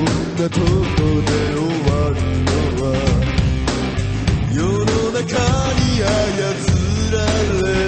んなとこで終わるのは世の中に操られ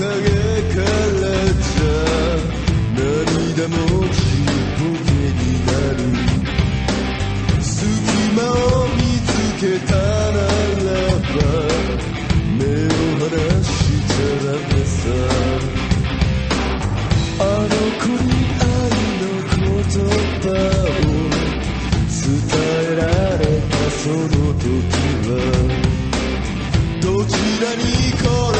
輝からじゃ涙もちっぽけになる隙間を見つけたならば目を離しちゃダメさあの子に愛の言葉を伝えられたその時はどちらに転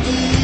I'll